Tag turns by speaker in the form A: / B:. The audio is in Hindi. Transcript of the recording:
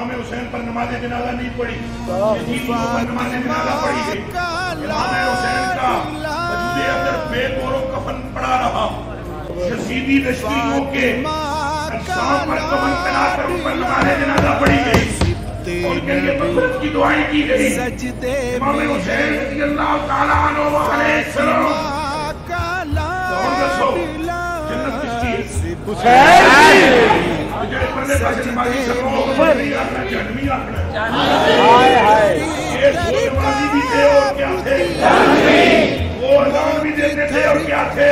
A: इमाम हुसैन पर नमाज़ जनाजा नहीं ऊपर नमाज़ जनाजा पढ़ी गई इमाम हुसैन का अंदर बेगोरो कफन पड़ा रहा। यजीदी नशतीकों के पर कफन पहना कर उन पर नमाज़ जनाजा पढ़ी गई। उनके लिए मगफिरत की दुआएँ की गई। इमाम हुसैन रज़ी अल्लाह तआला अन्हु अलैहि सलाम। और हाय हाय। भी थे और क्या थे? वो भी देते थे? और क्या थे